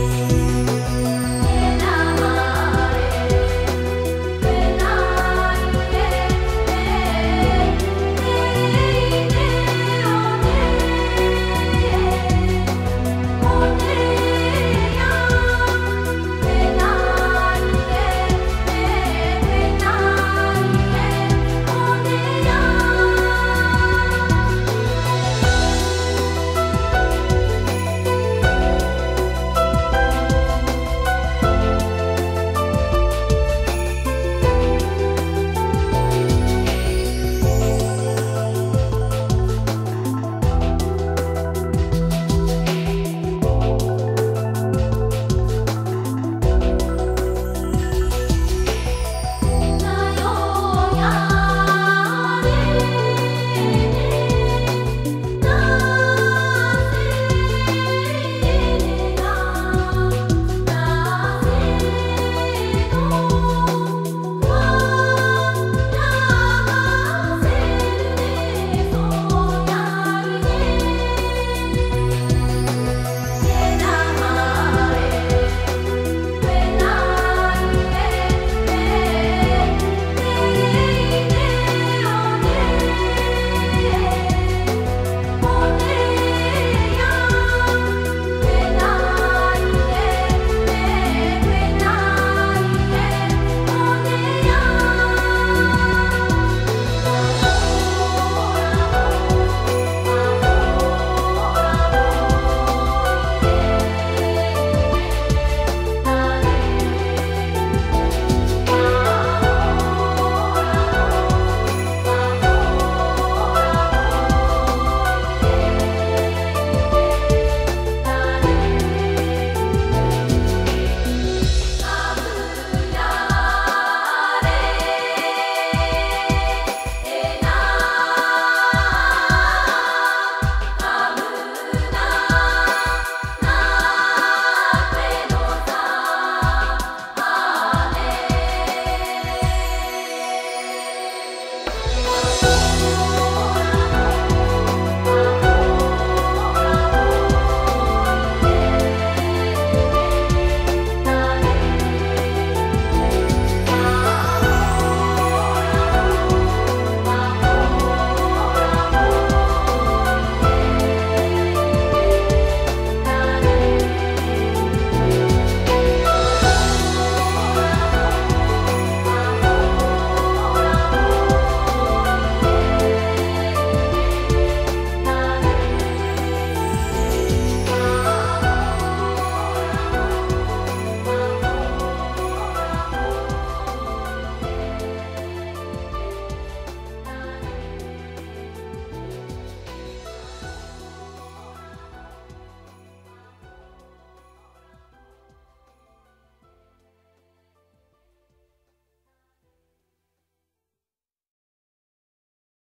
you